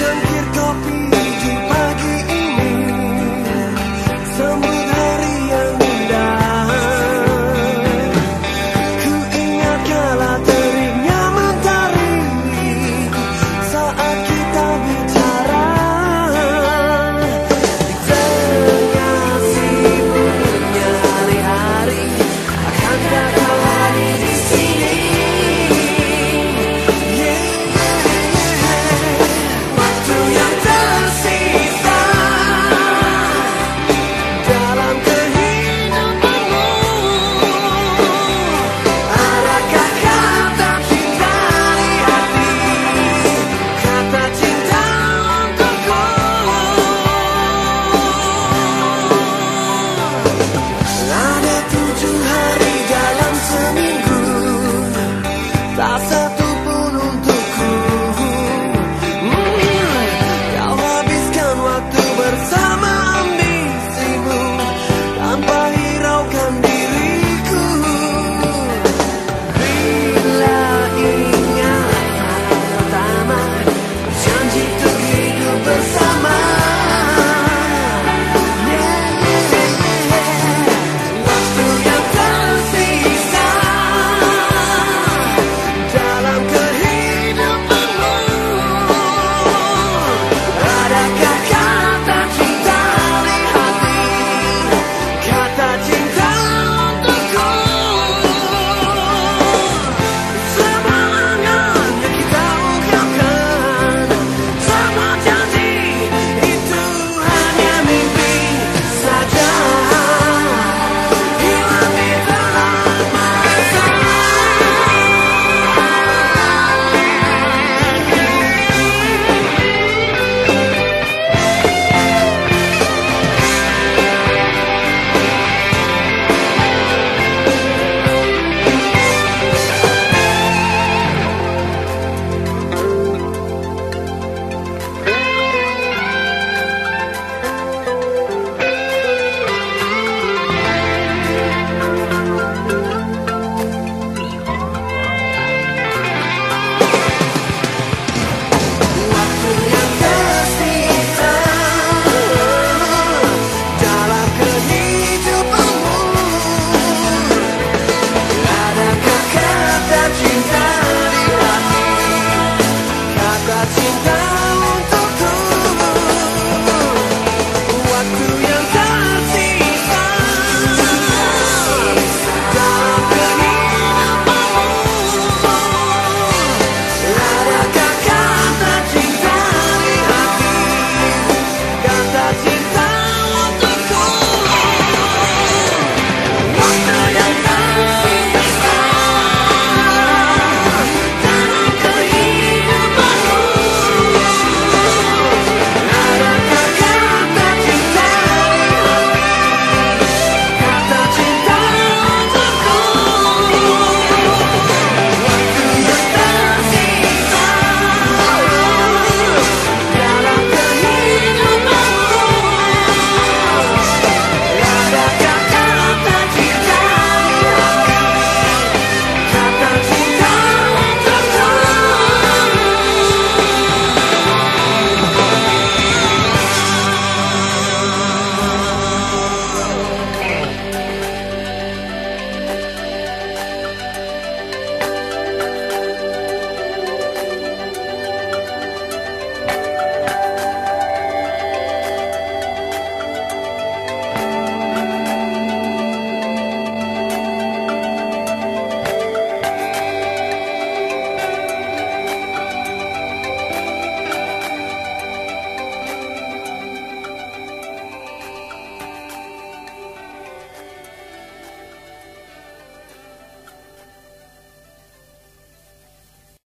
to